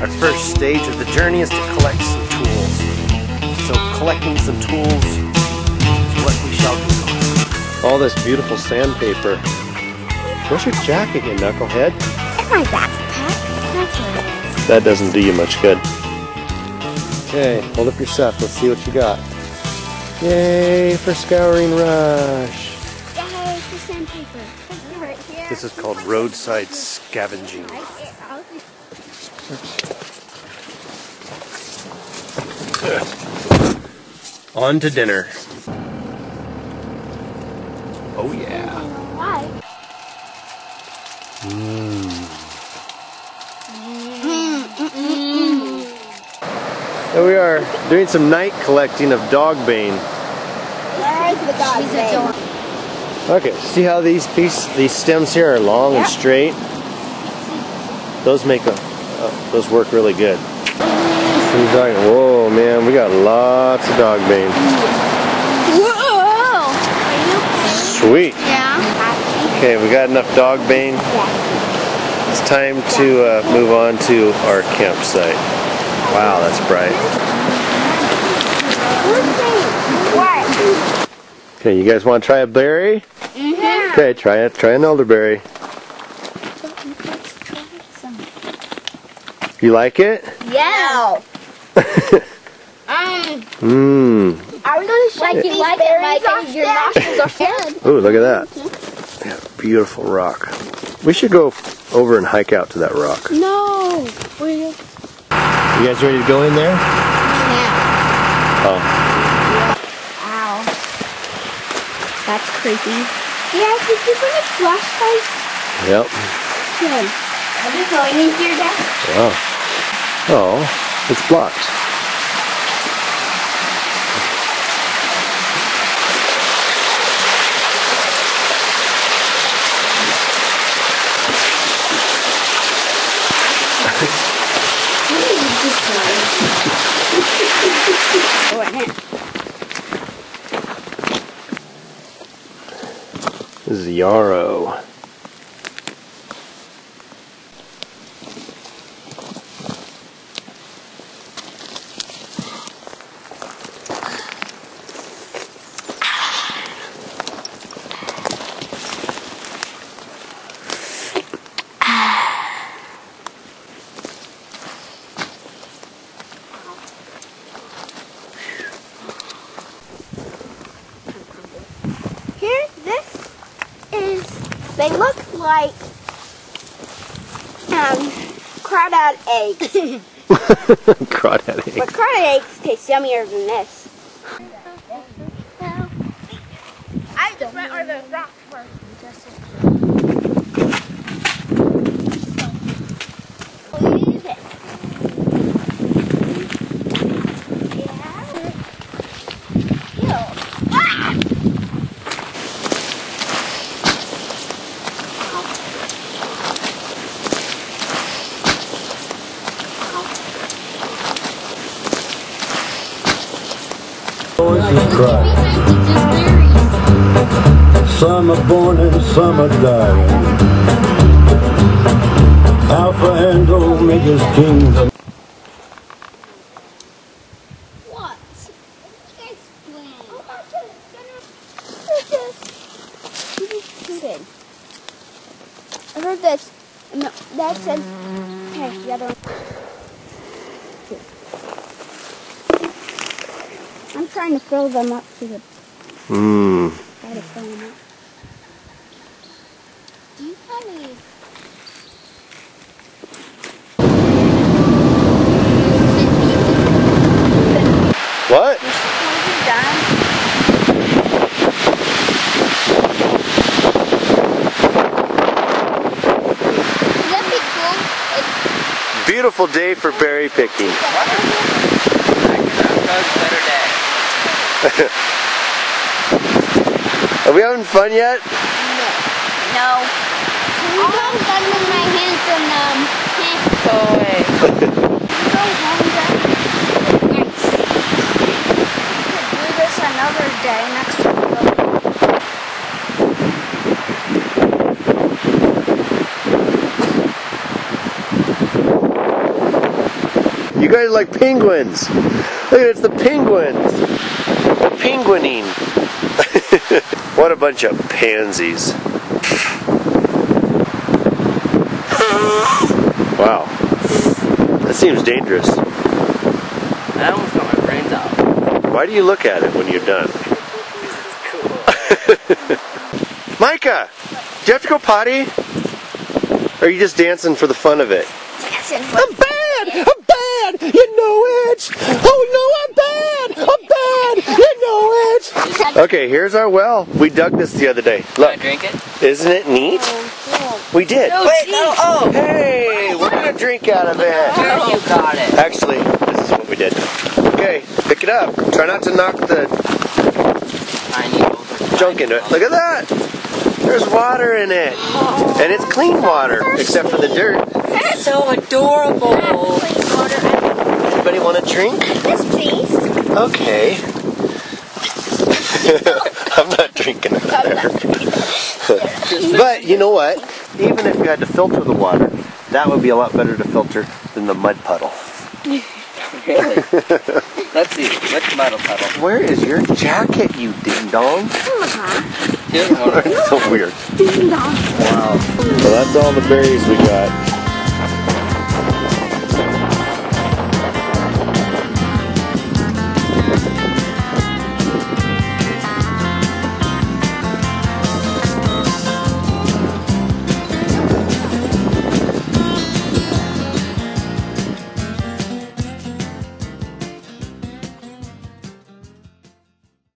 Our first stage of the journey is to collect some tools. So collecting some tools is what we shall do. All this beautiful sandpaper. Where's your jacket, you knucklehead? It's my backpack. That's where it is. That doesn't do you much good. Okay, hold up your stuff. Let's see what you got. Yay for Scouring Rush. Yay, the sandpaper. Right here. This is called roadside scavenging. On to dinner. Oh yeah. Why? Mm. Here we are doing some night collecting of dog bane. Where's the dog? Okay, see how these piece, these stems here are long and straight? Those make a, uh, those work really good. Like, whoa man, we got lots of dog bane. Whoa! Sweet. Yeah. Okay, we got enough dogbane. It's time to uh, move on to our campsite. Wow, that's bright. What? Okay, you guys want to try a berry? Okay, try it. Try an elderberry. You like it? Yeah. um, Mmm. are we going to shake these like berries off your nostrils are filled? Ooh, look at that. Yeah, beautiful rock. We should go over and hike out to that rock. No. We're You guys ready to go in there? yeah. Oh. Ow. That's creepy. Yeah, did you bring a flashlight? Yep. Good. Are we going in here, Dad? Wow. Oh, it's blocked. Go in here. This is Yarrow. Here, this is, they look like um, crawdad eggs. Crawdad egg. but crawdad eggs taste yummier than this. I just went over the rocks first. Some are born and some are dying. Alpha and Omega's kingdom. What? I heard this. No, that said. Okay, the other one. I'm trying to fill them up to the. Mmm. Try to fill them up. Do you have What? Beautiful day for berry picking. Are we having fun yet? No. My hands Nice. We could do this another day next. You guys like penguins. Look, it's the penguins. Penguining. what a bunch of pansies. Wow. That seems dangerous. I almost got my brains out. Why do you look at it when you're done? Micah, do you have to go potty? Or are you just dancing for the fun of it? Dancing I'm bad! I'm bad! You know it! Oh no, I'm bad! I'm bad! You know it! Okay, here's our well. We dug this the other day. Can I Look, drink it? isn't it neat? Oh, we did. Wait, no, oh! Hey, we're gonna drink out of it. You got it. Actually, this is what we did. Okay, pick it up. Try not to knock the junk into it. Look at that! There's water in it. Oh. And it's clean water, except for the dirt. That's so adorable. Please water Anybody want a drink? this, please. Okay. I'm not drinking it there. but you know what? Even if you had to filter the water, that would be a lot better to filter than the mud puddle. Really? Let's see. Which metal pedal? Where is your jacket, you ding dong? One. so weird. Ding dong. Wow. So that's all the berries we got.